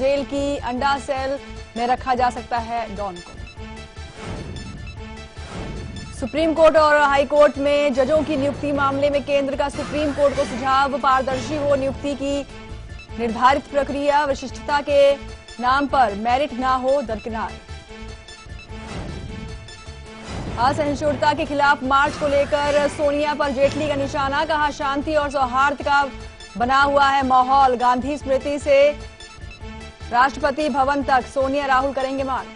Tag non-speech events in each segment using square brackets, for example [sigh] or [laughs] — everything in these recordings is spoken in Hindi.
जेल की अंडा सेल में रखा जा सकता है डॉन को। सुप्रीम कोर्ट और हाई कोर्ट में जजों की नियुक्ति मामले में केंद्र का सुप्रीम कोर्ट को सुझाव, पारदर्शी हो नियुक्ति की निर्धारित प्रक्रिया, विशिष्टता के नाम पर मेरिट ना हो, दरकिनार। असहिष्णुता के खिलाफ मार्च को लेकर सोनिया पर जेटली का निशाना, कहा शांति और सौहार्द का बना हुआ है माहौल। गांधी स्मृति से राष्ट्रपति भवन तक सोनिया, राहुल करेंगे मार्च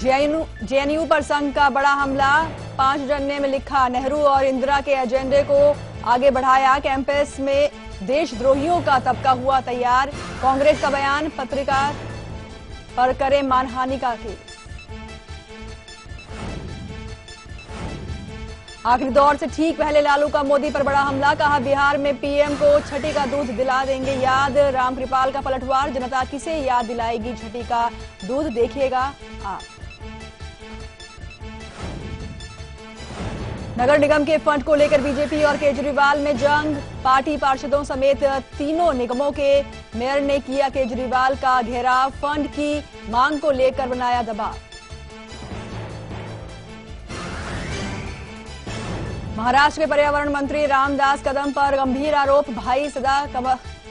जेएनयू पर संघ का बड़ा हमला, पाँच जन्ने में लिखा नेहरू और इंदिरा के एजेंडे को आगे बढ़ाया कैंपस में देशद्रोहियों का तबका हुआ तैयार। कांग्रेस का बयान पत्रिका पर करे मानहानि का केस आखिरी दौर से ठीक पहले लालू का मोदी पर बड़ा हमला, कहा बिहार में पीएम को छठी का दूध दिला देंगे याद। रामकृपाल का पलटवार, जनता किसे याद दिलाएगी छठी का दूध? देखिएगा आप। नगर निगम के फंड को लेकर बीजेपी और केजरीवाल में जंग। पार्टी पार्षदों समेत तीनों निगमों के मेयर ने किया केजरीवाल का घेराव। फंड की मांग को लेकर बनाया दबाव। महाराष्ट्र के पर्यावरण मंत्री रामदास कदम पर गंभीर आरोप। भाई सदा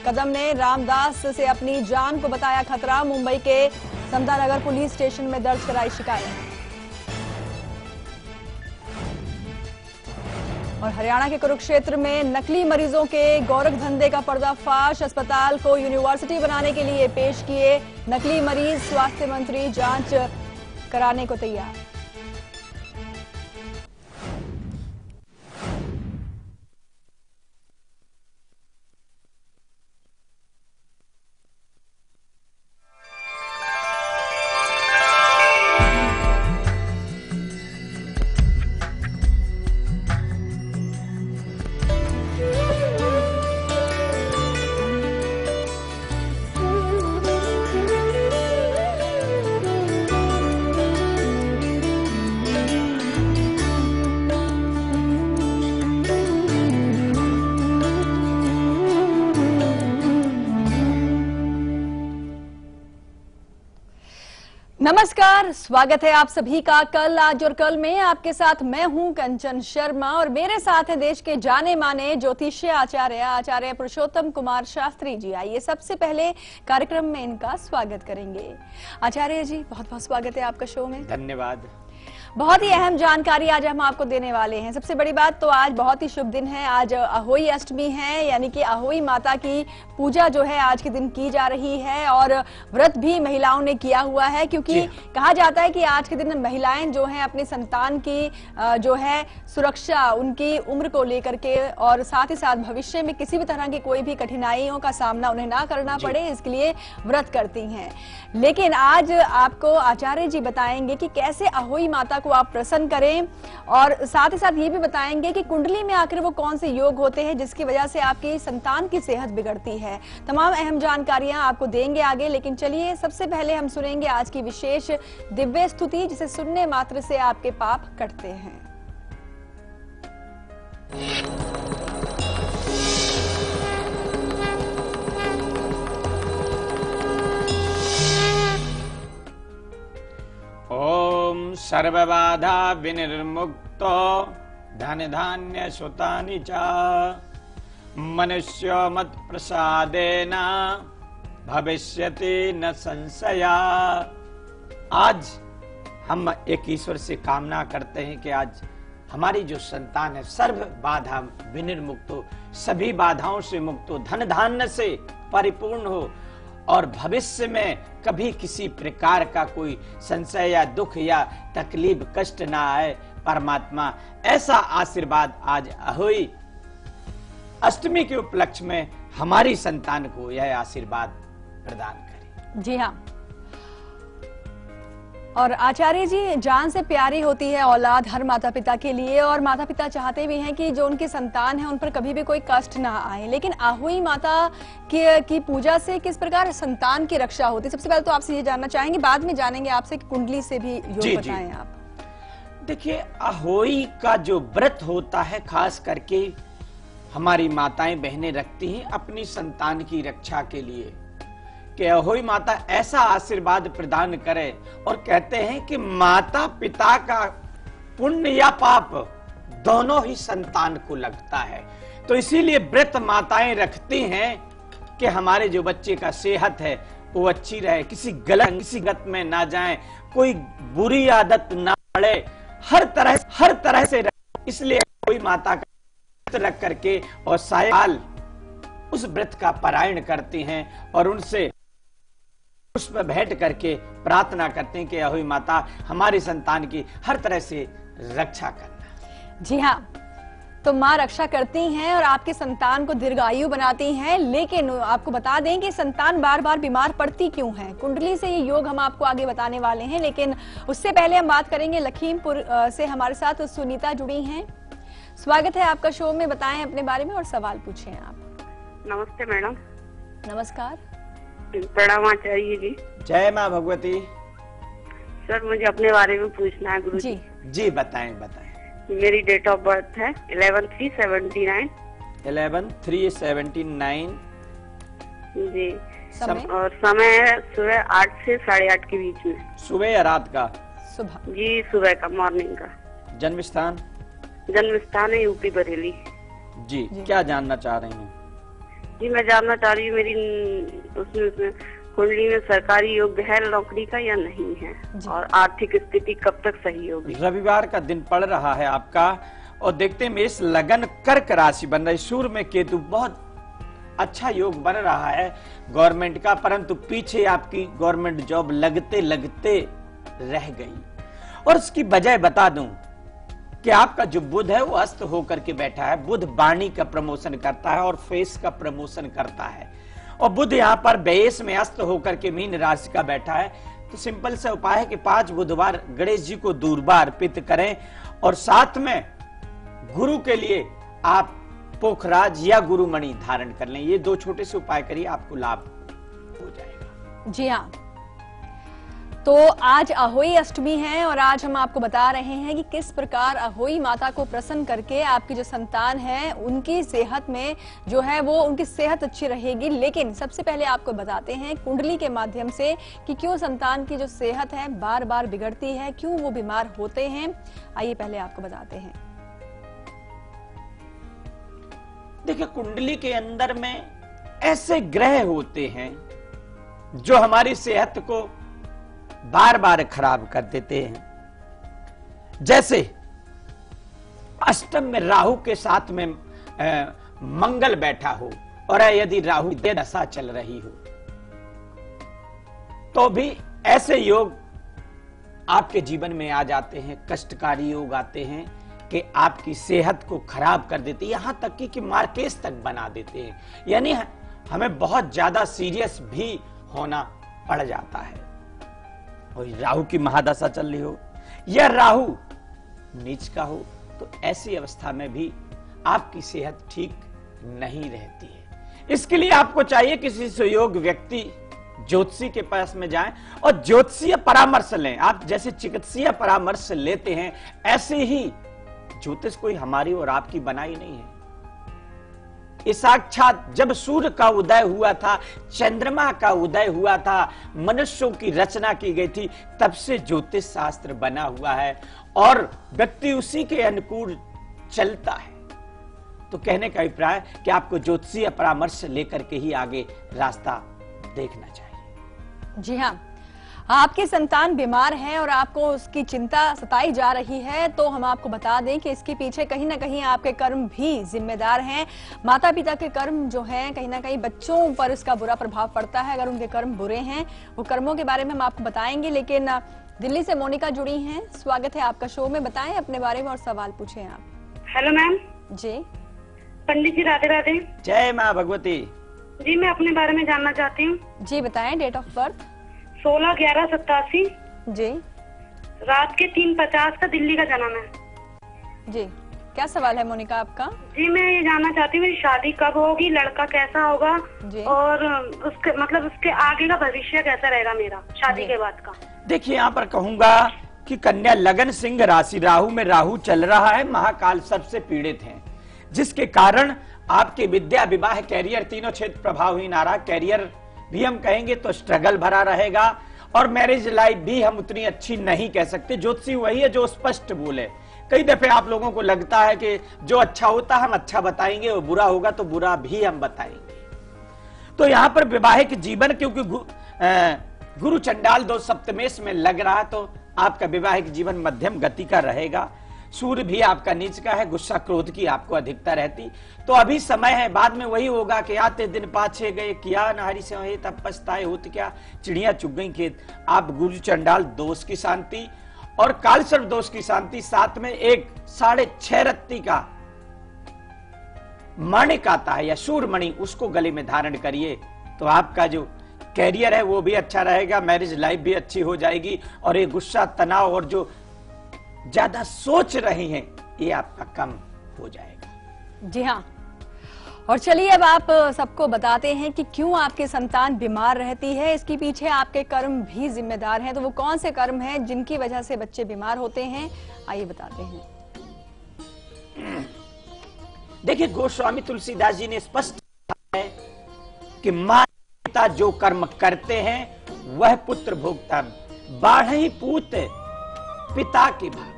कदम ने रामदास से अपनी जान को बताया खतरा। मुंबई के समता नगर पुलिस स्टेशन में दर्ज कराई शिकायत। और हरियाणा के कुरुक्षेत्र में नकली मरीजों के गौरख धंधे का पर्दाफाश। अस्पताल को यूनिवर्सिटी बनाने के लिए पेश किए नकली मरीज़। स्वास्थ्य मंत्री जाँच कराने को तैयार। नमस्कार, स्वागत है आप सभी का कल, आज और कल में। आपके साथ मैं हूँ कंचन शर्मा और मेरे साथ है देश के जाने माने ज्योतिष्य आचार्य आचार्य पुरुषोत्तम कुमार शास्त्री जी। आइए सबसे पहले कार्यक्रम में इनका स्वागत करेंगे। आचार्य जी बहुत बहुत स्वागत है आपका शो में। धन्यवाद। बहुत ही अहम जानकारी आज हम आपको देने वाले हैं। सबसे बड़ी बात तो आज बहुत ही शुभ दिन है। आज अहोई अष्टमी है यानी कि अहोई माता की पूजा जो है आज के दिन की जा रही है और व्रत भी महिलाओं ने किया हुआ है क्योंकि कहा जाता है कि आज के दिन महिलाएँ जो हैं अपने संतान की जो है सुरक्षा उनकी उम्र को लेकर के और साथ ही साथ भविष्य में किसी भी तरह की कोई भी कठिनाइयों का सामना उन्हें ना करना पड़े इसके लिए व्रत करती हैं। लेकिन आज आपको आचार्य जी बताएँगे कि कैसे अहोई माता को आप प्रसन्न करें। और साथ ही साथ ये भी बताएँगे कि कुंडली में आखिर वो कौन से योग होते हैं, जिसकी वजह से आपकी संतान की सेहत बिगड़ती है। तमाम अहम जानकारियाँ आपको देंगे आगे, लेकिन चलिए सबसे पहले हम सुनेंगे आज की विशेष दिव्य स्तुति, जिसे सुनने मात्र से आपके पाप कटते हैं। सर्वबाधा विनिर्मुक्तो धन धान्य मनुष्य मत प्रसादेन भविष्यति न संशया। आज हम एक ईश्वर से कामना करते हैं कि आज हमारी जो संतान है, सर्व बाधा विनिर्मुक्त हो सभी बाधाओं से मुक्त हो धन धान्य से परिपूर्ण हो। और भविष्य में कभी किसी प्रकार का कोई संशय या दुख या तकलीफ़, कष्ट ना आए, परमात्मा। ऐसा आशीर्वाद आज अहोई। अष्टमी के उपलक्ष्य में हमारी संतान को यह आशीर्वाद प्रदान करे। जी हाँ। और आचार्य जी जान से प्यारी होती है औलाद हर माता पिता के लिए और माता पिता चाहते भी हैं कि जो उनके संतान है उन पर कभी भी कोई कष्ट ना आए। लेकिन आहुई माता की, की पूजा से किस प्रकार संतान की रक्षा होती? है सबसे पहले तो आपसे ये जानना चाहेंगे बाद में जानेंगे आपसे कुंडली से भी योग बताएँ आप। देखिए अहोई का जो व्रत होता है खास करके हमारी माताएँ बहनें रखती हैं अपनी संतान की रक्षा के लिए। कि अहोई माता ऐसा आशीर्वाद प्रदान करे और कहते हैं कि माता पिता का पुण्य या पाप दोनों ही संतान को लगता है। तो इसीलिए व्रत माताएँ रखती हैं कि हमारे जो बच्चे का सेहत है, वो अच्छी रहे, किसी गलत, किसी गत में ना जाए, कोई बुरी आदत ना पड़े, हर तरह हर तरह से इसलिए कोई माता का रख करके और साल उस व्रत का पारायण करती हैं और उनसे पुष्प भेंट करके प्रार्थना करते हैं कि अहोई माता हमारी संतान की हर तरह से रक्षा करना। जी हाँ तो माँ रक्षा करती हैं और आपके संतान को दीर्घायु बनाती हैं लेकिन आपको बता दें कि संतान बार बार बीमार पड़ती क्यों है? कुंडली से ये योग हम आपको आगे बताने वाले हैं लेकिन उससे पहले हम बात करेंगे लखीमपुर से हमारे साथ सुनीता जुड़ी हैं। स्वागत है आपका शो में बताएँ अपने बारे में और सवाल पूछें आप। नमस्ते मैडम। नमस्कार। प्रणाम आचार्य जी। जय माँ भगवती। सर मुझे अपने बारे में पूछना है गुरु जी। जी जी बताएँ बताएँ। मेरी डेट ऑफ़ बर्थ है eleven three seventy nine eleven three seventy nine जी। समय? और समय है सुबह आठ से साढ़े आठ के बीच में। सुबह या रात का? सुबह। जी सुबह का मॉर्निंग का। जन्म स्थान? जन्म स्थान है यूपी बरेली। जी, जी। क्या जानना चाह रही हैं? जी मैं जानना चाह रही हूँ मेरी उसमें उसमें कुंडली में सरकारी योग्य है नौकरी का या नहीं है? और आर्थिक स्थिति कब तक सही होगी? रविवार का दिन पड़ रहा है आपका और देखते हैं मेष लगन कर्क राशि बन रही सूर्य में केतु बहुत अच्छा योग बन रहा है गवर्नमेंट का परंतु पीछे आपकी गवर्नमेंट जॉब लगते लगते रह गई। और उसकी वजह बता दूँ कि आपका जो बुध है वो अस्त होकर के बैठा है बुध वाणी का प्रमोशन करता है और फेस का प्रमोशन करता है। और बुध यहाँ पर बेस में अस्त होकर के मीन राशि का बैठा है। तो सिंपल सा उपाय है कि पाँच बुधवार गणेश जी को दूरबा अर्पित करें और साथ में गुरु के लिए आप पोखराज या गुरुमणि धारण कर लें। ये दो छोटे से उपाय करिए, आपको लाभ हो जाएगा। जी हाँ। तो आज अहोई अष्टमी है और आज हम आपको बता रहे हैं कि किस प्रकार अहोई माता को प्रसन्न करके आपकी जो संतान है, उनकी सेहत में जो है वो, उनकी सेहत अच्छी रहेगी। लेकिन सबसे पहले आपको बताते हैं कुंडली के माध्यम से कि क्यों संतान की जो सेहत है बार बार बिगड़ती है, क्यों वो बीमार होते हैं। आइए पहले आपको बताते हैं। देखिए, कुंडली के अंदर में ऐसे ग्रह होते हैं जो हमारी सेहत को बार बार खराब कर देते हैं। जैसे अष्टम में राहु के साथ में अ, मंगल बैठा हो और यदि राहु दे दशा चल रही हो तो भी ऐसे योग आपके जीवन में आ जाते हैं कष्टकारी योग आते हैं कि आपकी सेहत को खराब कर देते यहाँ तक कि, कि मार्केस तक बना देते हैं। यानी हमें बहुत ज़्यादा सीरियस भी होना पड़ जाता है। और राहु की महादशा चल रही हो, या राहु नीच का हो तो ऐसी अवस्था में भी आपकी सेहत ठीक नहीं रहती है। इसके लिए आपको चाहिए किसी सुयोग व्यक्ति ज्योतिषी के पास में जाएँ और ज्योतिषीय परामर्श लें। आप जैसे चिकित्सीय परामर्श लेते हैं, ऐसे ही ज्योतिष कोई हमारी और आपकी बनाई नहीं है। ये साक्षात जब सूर्य का उदय हुआ था, चंद्रमा का उदय हुआ था, मनुष्यों की रचना की गई थी, तब से ज्योतिष शास्त्र बना हुआ है और व्यक्ति उसी के अनुकूल चलता है। तो कहने का अभिप्राय, कि आपको ज्योतिषीय परामर्श लेकर के ही आगे रास्ता देखना चाहिए। जी हाँ आपकी संतान बीमार है और आपको उसकी चिंता सताई जा रही है तो हम आपको बता दें कि इसके पीछे कहीं ना कहीं आपके कर्म भी जिम्मेदार हैं। माता पिता के कर्म जो हैं कहीं ना कहीं बच्चों पर इसका बुरा प्रभाव पड़ता है अगर उनके कर्म बुरे हैं। वो कर्मों के बारे में हम आपको बताएँगे लेकिन दिल्ली से मोनिका जुड़ी हैं। स्वागत है आपका शो में। बताएँ अपने बारे में और सवाल पूछे आप। Hello ma'am. जी। पंडित जी राधे राधे। जय माँ भगवती। जी मैं अपने बारे में जानना चाहती हूँ। जी बताएँ डेट ऑफ़ बर्थ सोलह ग्यारह सतासी जी। रात के तीन पचास का दिल्ली का जन्म है जी। क्या सवाल है मोनिका आपका? जी मैं ये जानना चाहती हूँ मेरी शादी कब होगी लड़का कैसा होगा? जी। और उसके मतलब उसके आगे का भविष्य कैसा रहेगा मेरा शादी के बाद का? देखिए यहाँ पर कहूँगा कि कन्या लगन सिंह राशि राहु में राहु चल रहा है महाकाल सबसे पीड़ित हैं। जिसके कारण आपके विद्या विवाह कैरियर तीनों क्षेत्र प्रभावहीन आ रहा कैरियर भी हम कहेंगे तो स्ट्रगल भरा रहेगा और मैरिज लाइफ भी हम उतनी अच्छी नहीं कह सकते। ज्योतिषी वही है जो स्पष्ट बोले। कई दफे आप लोगों को लगता है कि जो अच्छा होता हम अच्छा बताएँगे और बुरा होगा तो बुरा भी हम बताएँगे। तो यहाँ पर वैवाहिक जीवन क्योंकि गु, गुरु चंडाल दो सप्तमेश में लग रहा तो आपका वैवाहिक जीवन मध्यम गति का रहेगा। सूर्य भी आपका नीच का है, गुस्सा क्रोध की आपको अधिकता रहती। तो अभी समय है, बाद में वही होगा कि आते दिन पाछे गए, किया नारी से तब पछताए होत क्या? चिड़िया चुग गई खेत। आप गुरु चंडाल दोष की शांति। और कालसर्व दोष की शांति, साथ में एक साढ़े छह रत्ती का माणिक आता है, या सूरमणि, उसको गले में धारण करिए। तो आपका जो कैरियर है, वो भी अच्छा रहेगा मैरिज लाइफ भी अच्छी हो जाएगी। और ये गुस्सा, तनाव और जो ज़्यादा सोच रहे हैं ये आपका कम हो जाएगा। जी हाँ। और चलिए अब आप सबको बताते हैं कि क्यों आपके संतान बीमार रहती है। इसके पीछे आपके कर्म भी जिम्मेदार हैं तो वो कौन से कर्म हैं जिनकी वजह से बच्चे बीमार होते हैं? आइए बताते हैं। देखिए गोस्वामी तुलसीदास जी ने स्पष्ट है कि माँ पिता जो कर्म करते हैं वह पुत्र भोगता बाढ़ ही पूत पिता की भाग।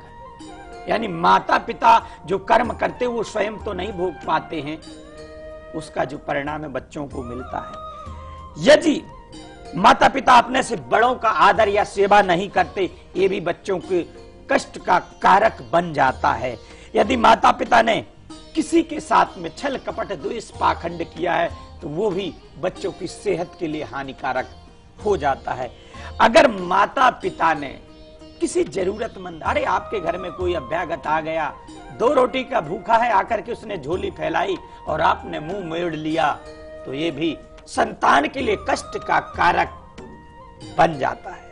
यानी माता पिता जो कर्म करते वो स्वयं तो नहीं भोग पाते हैं। उसका जो परिणाम है, बच्चों को मिलता है। यदि माता पिता अपने से बड़ों का आदर या सेवा नहीं करते, ये भी बच्चों के कष्ट का कारक बन जाता है। यदि माता पिता ने किसी के साथ में छल कपट द्वेष पाखंड किया है तो वो भी बच्चों की सेहत के लिए हानिकारक हो जाता है। अगर माता पिता ने किसी जरूरतमंद, अरे आपके घर में कोई अभ्यागत आ गया, दो रोटी का भूखा है आकर के उसने झोली फैलाई और आपने मुँह मोड़ लिया तो ये भी संतान के लिए कष्ट का कारक बन जाता है।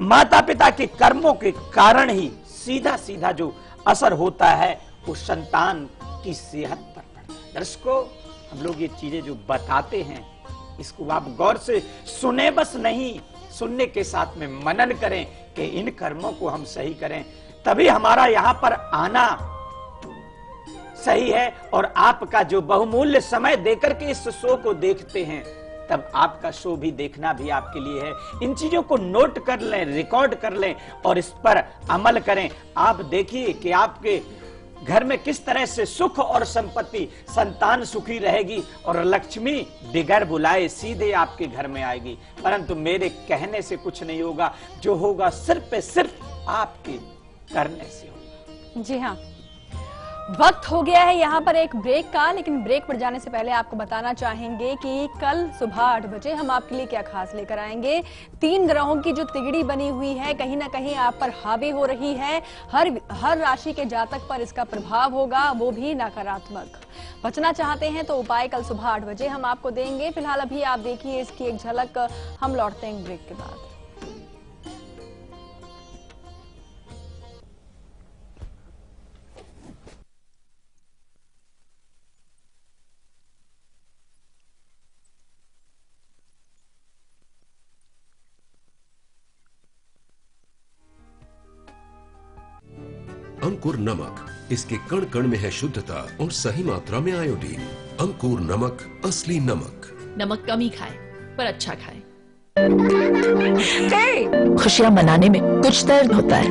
माता पिता के कर्मों के कारण ही सीधा सीधा जो असर होता है, वो संतान की सेहत पर पड़ता है। दर्शकों, हम लोग ये चीज़ें जो बताते हैं, इसको आप गौर से सुने बस नहीं, सुनने के साथ में मनन करें कि इन कर्मों को हम सही करें, तभी हमारा यहाँ पर आना सही है और आपका जो बहुमूल्य समय देकर के इस शो को देखते हैं, तब आपका शो भी देखना भी आपके लिए है। इन चीज़ों को नोट कर लें, रिकॉर्ड कर लें और इस पर अमल करें। आप देखिए कि आपके घर में किस तरह से सुख और संपत्ति, संतान सुखी रहेगी और लक्ष्मी बिगड़ बुलाए, सीधे आपके घर में आएगी। परंतु मेरे कहने से कुछ नहीं होगा। जो होगा सिर्फ़ सिर्फ़ आपके करने से होगा। जी हाँ। वक्त हो गया है यहाँ पर एक ब्रेक का, लेकिन ब्रेक पर जाने से पहले आपको बताना चाहेंगे कि कल सुबह आठ बजे हम आपके लिए क्या खास लेकर आएँगे? तीन ग्रहों की जो तिगड़ी बनी हुई है, कहीं ना कहीं आप पर हावी हो रही है। हर हर राशि के जातक पर इसका प्रभाव होगा, वो भी नकारात्मक। बचना चाहते हैं तो उपाय कल सुबह आठ बजे हम आपको देंगे। फ़िलहाल अभी आप देखिए, इसकी एक झलक, हम लौटते हैं ब्रेक के बाद। अंकुर नमक। इसके कण कण में है शुद्धता और सही मात्रा में आयोडीन। अंकुर नमक असली नमक। नमक कम ही खाए पर अच्छा खाए। खुशियाँ मनाने में कुछ दर्द होता है।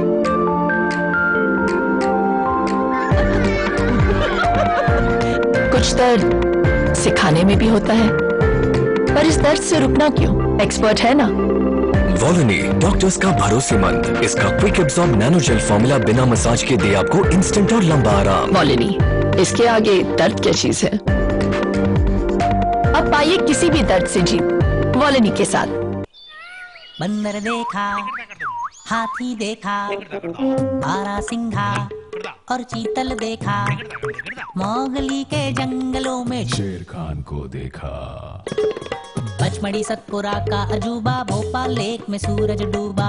कुछ दर्द सिखाने में भी होता है। पर इस दर्द से रुकना क्यों? एक्सपर्ट है ना? वॉलनी डॉक्टर्स का भरोसेमंद इसका quick absorb nano gel formula बिना मसाज के दे आपको इंस्टेंट और लंबा आराम मौलिनी इसके आगे दर्द क्या चीज़ है अब पाइए किसी भी दर्द से जीत वॉलिनी के साथ बंदर देखा हाथी देखा बारा सिंघा और चीतल देखा मोगली के जंगलों में शेर खान को देखा। पचमढ़ी सतपुरा का अजूबा, भोपाल लेक में सूरज डूबा।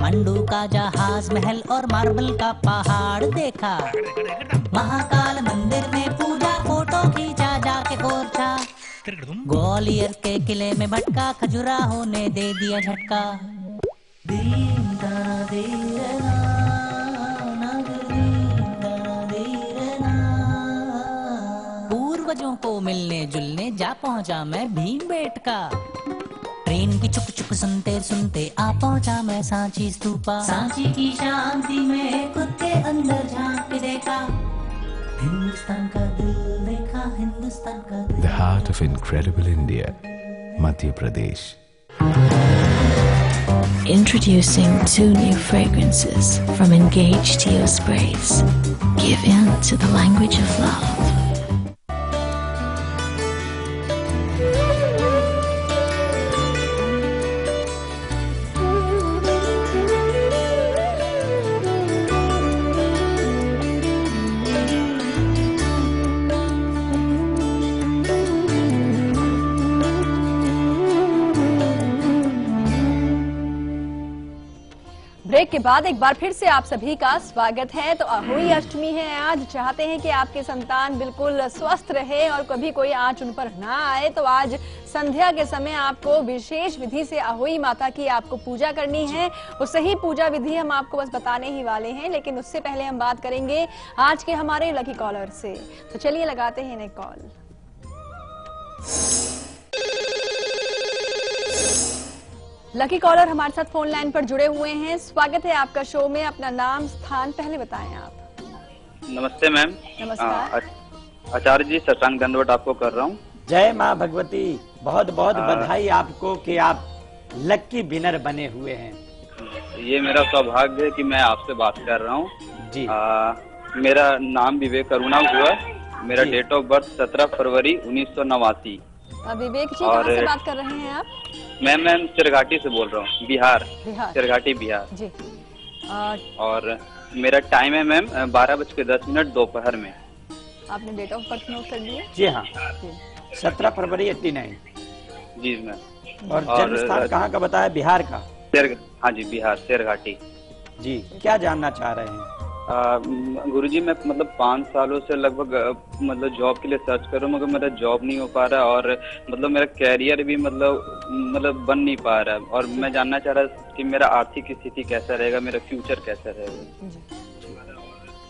मंडू का जहाज़, महल और मार्बल का पहाड़ देखा। महाकाल मंदिर में पूजा, फ़ोटो खींचा, जाके ओरछा ग्वालियर के किले में भटका, खजुराहो ने दे दिया झटका। दीन राजों को मिलने जुलने जा पहुँचा मैं भीम बेट का ट्रेन की चुक चुक सुनते सुनते आ पहुँचा मैं सांची स्तूपा सांची की शांति में खुद के अंदर झाँक देखा हिंदुस्तान का दिल देखा हिंदुस्तान का दिल The heart of incredible India, Madhya Pradesh. Introducing two new fragrances from Engage Teo Sprays. Give in to the language of love. Break के बाद एक बार फिर से आप सभी का स्वागत है। तो अहोई अष्टमी है आज, चाहते हैं कि आपके संतान बिल्कुल स्वस्थ रहे और कभी कोई आँच उन पर ना आए। तो आज संध्या के समय आपको विशेष विधि से अहोई माता की आपको पूजा करनी है। वो सही पूजा विधि हम आपको बस बताने ही वाले हैं, लेकिन उससे पहले हम बात करेंगे आज के हमारे लकी कॉलर से। तो चलिए लगाते हैं इन्हें कॉल। लकी कॉलर हमारे साथ फ़ोन लाइन पर जुड़े हुए हैं। स्वागत है आपका शो में। अपना नाम स्थान पहले बताएँ आप। नमस्ते मैम नमस्कार। आ, आ- आचार्य जी शशांक दंडवट आपको कर रहा हूँ। जय माँ भगवती। बहुत बहुत हाँ। बधाई आपको कि आप लक्की विनर बने हुए हैं। ये मेरा सौभाग्य है कि मैं आपसे बात कर रहा हूँ। जी। आ, मेरा नाम विवेक करुणा हुआ। मेरा डेट ऑफ़ बर्थ सत्रह फरवरी उन्नीस सौ नवासी। विवेक जी और- से बात कर रहे हैं आप? मैं मैम चिरघाटी से बोल रहा हूँ बिहार। बिहार। चिरघाटी बिहार। जी। अ, और मेरा टाइम है मैम बारह बज के दस मिनट दोपहर में। आपने डेट ऑफ़ बर्थ नोट कर लिए जी हाँ। सत्रह फरवरी एट्टी नाइन जी मैम। और और- जन्म स्थान कहाँ का बताया? बिहार का? हाँ जी बिहार शेरघाटी जी क्या जानना चाह रहे हैं? गुरु जी मैं मतलब पाँच सालों से लगभग मतलब जॉब के लिए सर्च कर रहा हूँ मगर मेरा जॉब नहीं हो पा रहा और मतलब मेरा कैरियर भी मतलब मतलब बन नहीं पा रहा। है और मैं जानना चाह रहा कि मेरा आर्थिक स्थिति कैसा रहेगा मेरा फ्यूचर कैसा रहेगा?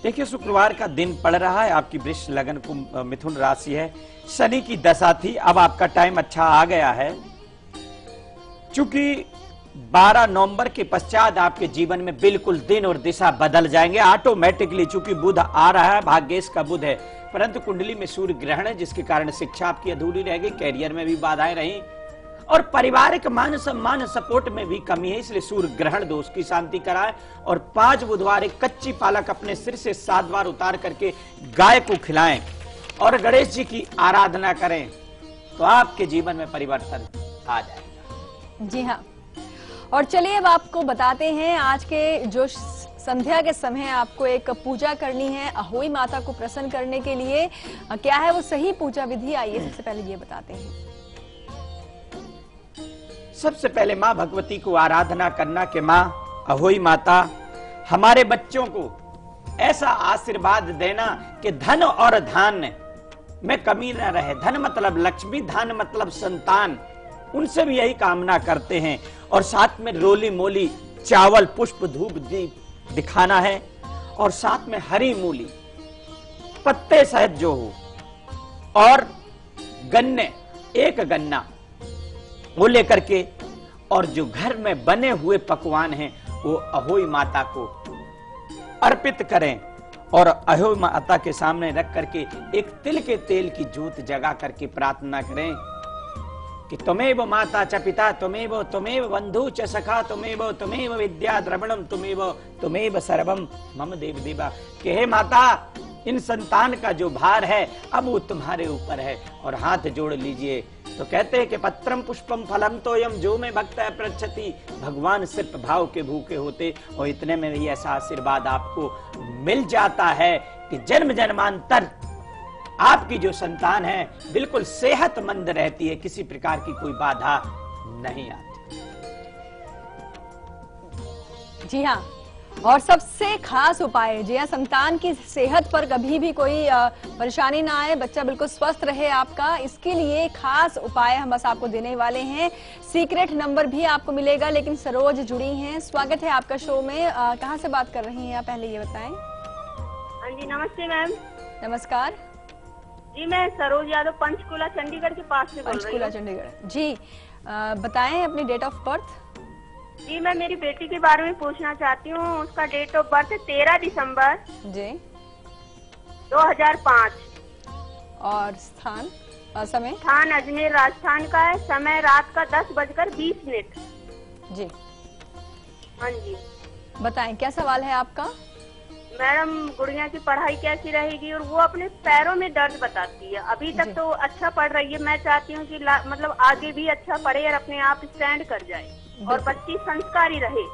देखिए शुक्रवार का दिन पड़ रहा है। आपकी वृक्ष लगन कुंभ मिथुन राशि है। शनि की दशा थी अब आपका टाइम अच्छा आ गया है। चूँकि 12 नवंबर के पश्चात आपके जीवन में बिल्कुल दिन और दिशा बदल जाएँगे। ऑटोमेटिकली चूँकि बुध आ रहा है, भाग्येश का बुध है। परंतु कुंडली में सूर्य ग्रहण है, जिसके कारण शिक्षा आपकी अधूरी रहेगी कैरियर में भी बाधाएँ रही। और पारिवारिक मान सम्मान सपोर्ट में भी कमी है, इसलिए सूर्य ग्रहण दोष की शांति कराए। और पाँच बुधवार एक कच्ची पालक अपने सिर से सात बार उतार करके गाय को खिलाएँ। और गणेश जी की आराधना करें तो आपके जीवन में परिवर्तन आ जाएगा। जी हाँ। और चलिए अब आपको बताते हैं, आज के जो संध्या के समय आपको एक पूजा करनी है, अहोई माता को प्रसन्न करने के लिए क्या है वो सही पूजा विधि? आइए सबसे पहले ये बताते हैं। सबसे पहले माँ भगवती को आराधना करना के माँ, अहोई माता, हमारे बच्चों को ऐसा आशीर्वाद देना कि धन और धान्य में कमी न रहे। धन मतलब लक्ष्मी, धन मतलब संतान। उनसे भी यही कामना करते हैं। और साथ में रोली मोली, चावल, पुष्प, धूप, दीप दिखाना है। और साथ में हरी मूली, पत्ते सहित जो हो। और गन्ने, एक गन्ना वो लेकर के, और जो घर में बने हुए पकवान हैं, वो अहोई माता को अर्पित करें। और अहोई माता के सामने रख करके एक तिल के तेल की जोत जगा करके प्रार्थना करें। कि तुमेव माता च पिता तुमेव तुमेव बंधु च सखा तुमेव तुमेव विद्या द्रवणम तुमेव तुमेव सर्वम मम देव देवा, कि हे माता, इन संतान का जो भार है, अब वो तुम्हारे ऊपर है, और हाथ जोड़ लीजिए। तो कहते हैं कि पत्रम पुष्पम फलम तो यम जो में भक्त है प्रच्छति भगवान सिर्फ़ भाव के भूखे होते, और इतने में भी ऐसा आशीर्वाद आपको मिल जाता है कि जन्म जन्मांतर आपकी जो संतान है बिल्कुल सेहतमंद रहती है किसी प्रकार की कोई बाधा नहीं आती। जी हाँ और सबसे खास उपाय जी हाँ संतान की सेहत पर कभी भी कोई परेशानी ना आए। बच्चा बिल्कुल स्वस्थ रहे आपका। इसके लिए खास उपाय हम बस आपको देने वाले हैं। सीक्रेट नंबर भी आपको मिलेगा लेकिन सरोज जुड़ी हैं। स्वागत है आपका शो में। कहाँ से बात कर रही हैं? आप पहले ये बताएँ। हाँ जी नमस्ते मैम। नमस्कार। जी मैं सरोज यादव पंचकुला चंडीगढ़ के पास से पंचकुला चंडीगढ़। जी बताएँ अपनी डेट ऑफ़ बर्थ जी मैं मेरी बेटी के बारे में पूछना चाहती हूँ। उसका डेट ऑफ़ बर्थ है तेरह दिसंबर जी। 2005 और स्थान और समय? स्थान अजमेर राजस्थान का है। समय रात का दस बजकर बीस मिनट। जी। हाँ जी। बताएँ क्या सवाल है आपका? मैडम गुड़िया की पढ़ाई कैसी रहेगी? और वो अपने पैरों में दर्द बताती है। अभी तक तो अच्छा पढ़ रही है। मैं चाहती हूँ कि मतलब आगे भी अच्छा पढ़े और अपने आप स्टैंड कर जाए। और बच्ची संस्कारी रहे।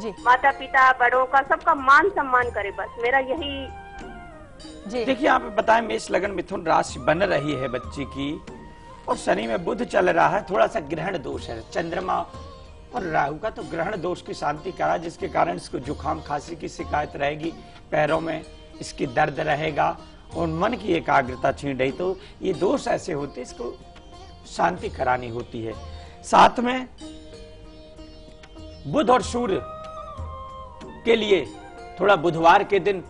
जी। माता पिता बड़ों का सबका मान सम्मान करे बस। मेरा यही जी। देखिए आप बताएँ मेष लगन मिथुन राशि बन रही है बच्ची की और शनि में बुध चल रहा है। थोड़ा सा ग्रहण दोष है। चंद्रमा और राहु का तो ग्रहण दोष की शांति करा, जिसके कारण इसको जुकाम, खांसी की शिकायत रहेगी, पैरों में इसकी दर्द रहेगा और मन की एकाग्रता छीन रही। तो ये दोष ऐसे होते इसको शांति करानी होती है। साथ में बुध और सूर्य के लिए थोड़ा बुधवार के दिन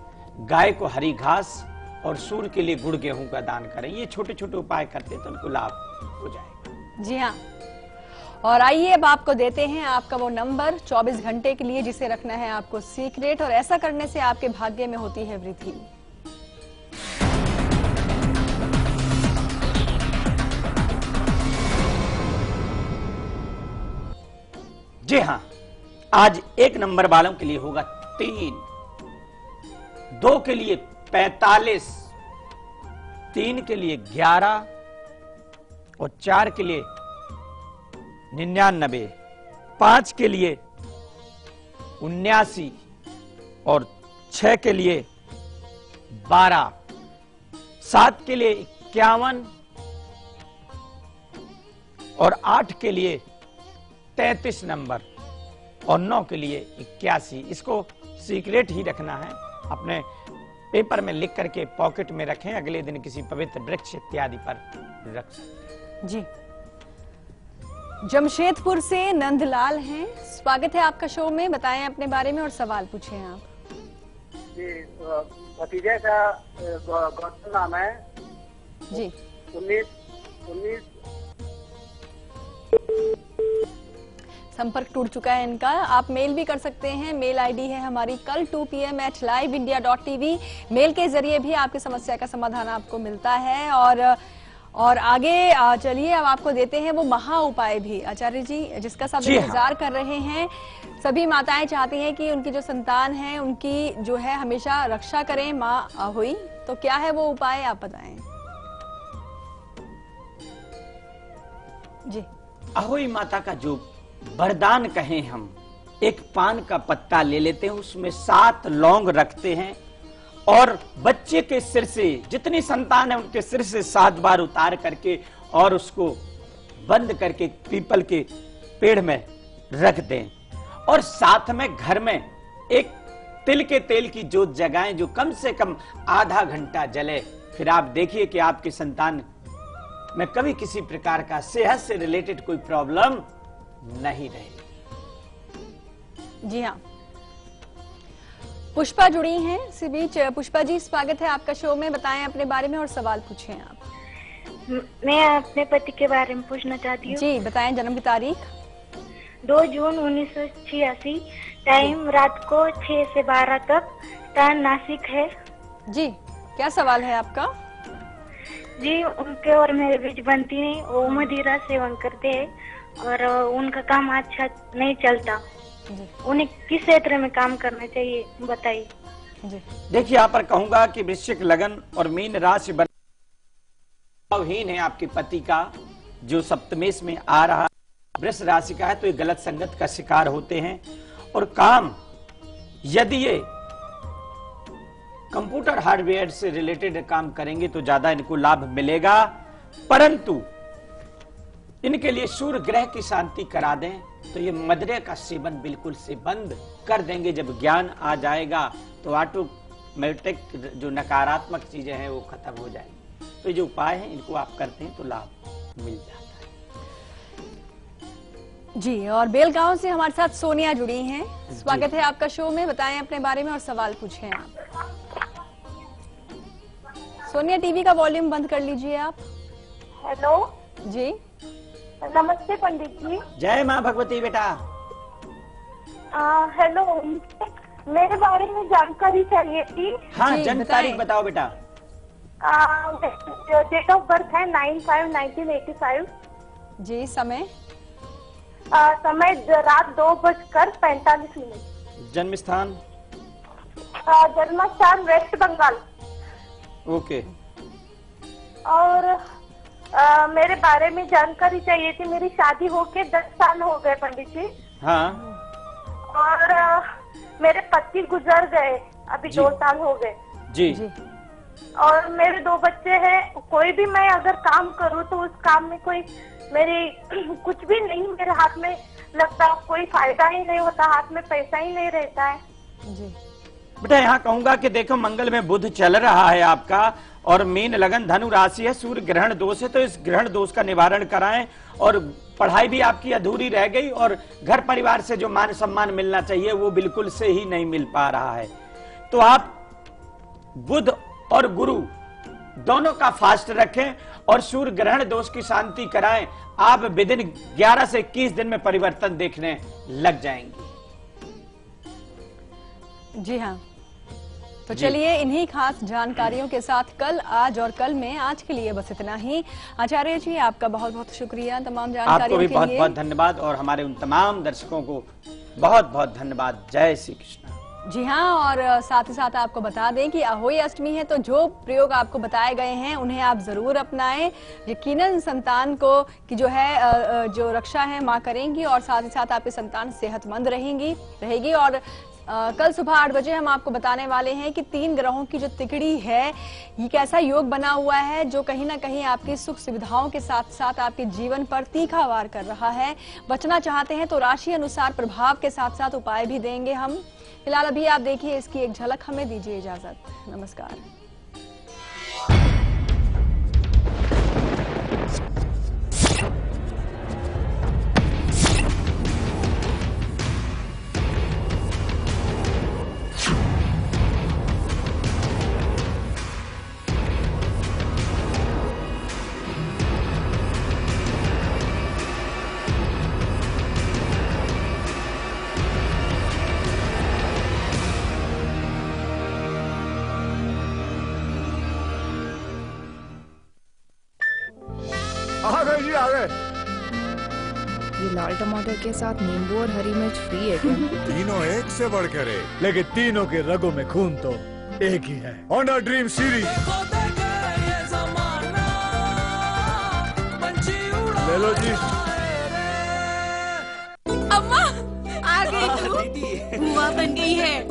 गाय को हरी घास और सूर्य के लिए गुड़ गेहूँ का दान करें। ये छोटे छोटे उपाय करते तो उनको लाभ हो जाएगा। जी हाँ। और आइए अब आपको देते हैं आपका वो नंबर 24 घंटे के लिए जिसे रखना है आपको सीक्रेट, और ऐसा करने से आपके भाग्य में होती है वृद्धि। जी हाँ आज एक नंबर वालों के लिए होगा तीन। दो के लिए पैतालीस, तीन के लिए ग्यारह, और चार के लिए निन्यानबे। पाँच के लिए उन्यासी और छह के लिए बारह। सात के लिए इक्यावन और आठ के लिए तैतीस नंबर और नौ के लिए इक्यासी। इसको सीक्रेट ही रखना है। अपने पेपर में लिख करके पॉकेट में रखें। अगले दिन किसी पवित्र वृक्ष इत्यादि पर रख सकते जी। जमशेदपुर से नंदलाल हैं। स्वागत है आपका शो में। बताएँ अपने बारे में और सवाल पूछें आप। जी भतीजे का गौतम नाम है। जी। उन्नीस उन्नीस। संपर्क टूट चुका है इनका। आप मेल भी कर सकते हैं। मेल आईडी है हमारी कल two P M at live India dot TV mail के ज़रिए भी आपकी समस्या का समाधान आपको मिलता है। और और आगे चलिए अब आपको देते हैं वो महा उपाय भी। आचार्य जी जिसका सब हाँ। इंतज़ार कर रहे हैं सभी माताएँ चाहती हैं कि उनकी जो संतान है उनकी जो है हमेशा रक्षा करें माँ हुई। तो क्या है वो उपाय आप बताएँ? जी। अहोई माता का जो वरदान कहें हम एक पान का पत्ता ले लेते हैं उसमें सात लौंग रखते हैं और बच्चे के सिर से, जितनी संतान है उनके सिर से सात बार उतार करके और उसको बंद करके पीपल के पेड़ में रख दें। और साथ में घर में एक तिल के तेल की जोत जगाएँ, जो कम से कम आधा घंटा जले। फिर आप देखिए कि आपकी संतान में कभी किसी प्रकार का सेहत से रिलेटेड कोई प्रॉब्लम नहीं रहेगी जी हाँ। पुष्पा जुड़ी हैं इसी बीच पुष्पा जी स्वागत है आपका शो में। बताएँ अपने बारे में और सवाल पूछें आप। मैं अपने पति के बारे में पूछना चाहती हूँ। जी बताएँ जन्म की तारीख। दो जून उन्नीस सौ छियासी टाइम रात को छह से बारह तक स्थान नासिक है। जी क्या सवाल है आपका? जी उनके और मेरे बीच बनती नहीं वो मदिरा सेवन करते हैं और उनका काम अच्छा नहीं चलता। उन्हें किस क्षेत्र में काम करना चाहिए बताइए। देखिए यहाँ पर कहूँगा कि वृश्चिक लगन और मीन राशि बदलावहीन है आपके पति का जो सप्तमेश में आ रहा वृष राशि का है तो ये गलत संगत का शिकार होते हैं। और काम यदि ये कंप्यूटर हार्डवेयर से रिलेटेड काम करेंगे तो ज़्यादा इनको लाभ मिलेगा। परंतु इनके लिए सूर्य ग्रह की शांति करा दें। तो ये मदरे का सेवन बिल्कुल से बंद कर देंगे। जब ज्ञान आ जाएगा तो ऑटोमेटिक जो नकारात्मक चीज़ें हैं वो खत्म हो जाएँगी। तो ये जो उपाय हैं इनको आप करते हैं तो लाभ मिल जाता है। जी और बेलगांव से हमारे साथ सोनिया जुड़ी हैं। स्वागत है आपका शो में। बताएँ अपने बारे में और सवाल पूछें आप। सोनिया टीवी का वॉल्यूम बंद कर लीजिए आप। हेलो। जी। नमस्ते पंडित जी। जय माँ भगवती बेटा। आ, हेलो मेरे बारे में जानकारी चाहिए थी। हाँ जन्म तारीख बताओ बेटा। डेट ऑफ़ बर्थ है nine five nineteen eighty five जी समय? आ, समय रात दो बजकर पैंतालीस मिनट। जन्म स्थान? जन्म स्थान वेस्ट बंगाल। ओके। और आ, मेरे बारे में जानकारी चाहिए थी। मेरी शादी होके दस साल हो गए पंडित जी। हाँ। और आ, मेरे पति गुजर गए। अभी दो साल हो गए। जी। जी। और मेरे दो बच्चे हैं। कोई भी मैं अगर काम करूँ तो उस काम में कोई मेरी [clears throat] कुछ भी नहीं। मेरे हाथ में लगता कोई फ़ायदा ही नहीं होता। हाथ में पैसा ही नहीं रहता है। जी। बेटा यहाँ कहूँगा कि देखो मंगल में बुध चल रहा है आपका। और मीन लगन धनु राशि है, सूर्य ग्रहण दोष है तो इस ग्रहण दोष का निवारण कराएँ और पढ़ाई भी आपकी अधूरी रह गई और घर परिवार से जो मान सम्मान मिलना चाहिए, वो बिल्कुल से ही नहीं मिल पा रहा है। तो आप बुध और गुरु दोनों का फास्ट रखें और सूर्य ग्रहण दोष की शांति कराएँ। आप विदिन 11 से 21 दिन में परिवर्तन देखने लग जाएँगे। जी हाँ। तो चलिए इन्हीं खास जानकारियों के साथ कल आज और कल में आज के लिए बस इतना ही। आचार्य जी आपका बहुत बहुत शुक्रिया तमाम आपको जानकारियों भी के बहुत लिए। बहुत धन्यवाद और हमारे उन तमाम दर्शकों को बहुत बहुत धन्यवाद। जय श्री कृष्ण। जी हाँ और साथ ही साथ आपको बता दें कि अहोई अष्टमी है तो जो प्रयोग आपको बताए गए हैं उन्हें आप ज़रूर अपनाएँ। यकीनन संतान को की जो है जो रक्षा है माँ करेंगी और साथ ही साथ आपकी संतान सेहतमंद रहेंगी रहेगी और अ, कल सुबह आठ बजे हम आपको बताने वाले हैं कि तीन ग्रहों की जो तिकड़ी है ये कैसा योग बना हुआ है जो कहीं ना कहीं आपकी सुख सुविधाओं के साथ साथ आपके जीवन पर तीखा वार कर रहा है। बचना चाहते हैं तो राशि अनुसार प्रभाव के साथ साथ उपाय भी देंगे हम। फ़िलहाल अभी आप देखिए इसकी एक झलक हमें दीजिए इजाज़त। नमस्कार। लाल टमाटर के साथ नींबू और हरी मिर्च फ्री है क्या? [laughs] तीनों एक से बढ़कर एक। लेकिन तीनों के रगों में खून तो एक ही है। होंडा ड्रीम सीरीज़ ले लो जी। अम्मा आ गई तू। बुआ बन गई है।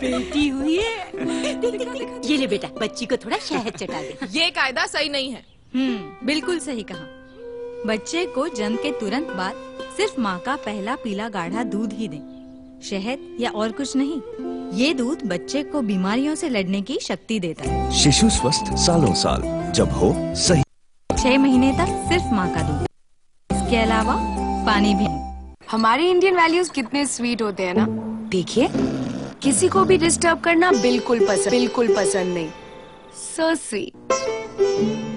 बेटी हुई है। [laughs] ये ले बेटा बच्ची को थोड़ा शहद चटा दे। ये कायदा सही नहीं है। हम्म। बिल्कुल सही कहा। बच्चे को जन्म के तुरंत बाद सिर्फ़ माँ का पहला पीला गाढ़ा दूध ही दें। शहद या और कुछ नहीं ये दूध बच्चे को बीमारियों से लड़ने की शक्ति देता है। शिशु स्वस्थ सालों साल जब हो सही। छह महीने तक सिर्फ़ माँ का दूध। इसके अलावा पानी भी हमारे इंडियन वैल्यूज़ कितने स्वीट होते हैं ना? देखिए। किसी को भी डिस्टर्ब करना बिल्कुल पसंद बिल्कुल पसंद नहीं। सो स्वीट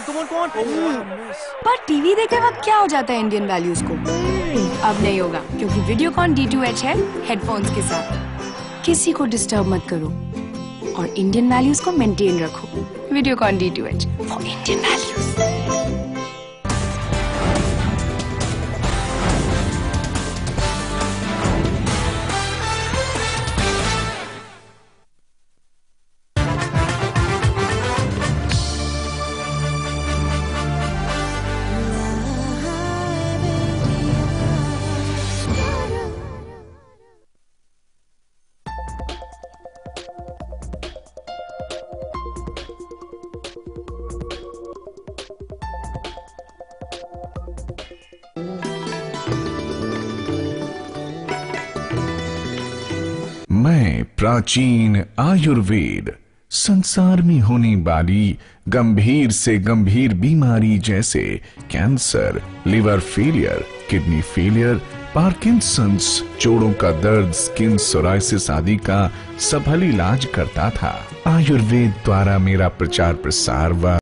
पर टीवी देखते वक्त क्या हो जाता है इंडियन वैल्यूज़ को? अब नहीं होगा क्योंकि वीडियोकॉन डी टू एच है हेडफोन्स के साथ। किसी को डिस्टर्ब मत करो और इंडियन वैल्यूज़ को मेंटेन रखो। Video Videocon D to H for Indian values प्राचीन आयुर्वेद संसार में होने वाली गंभीर से गंभीर बीमारी जैसे cancer, liver failure, kidney failure Parkinson's जोड़ों का दर्द, स्किन सोराइसिस आदि का सफल इलाज करता था। आयुर्वेद द्वारा मेरा प्रचार प्रसार व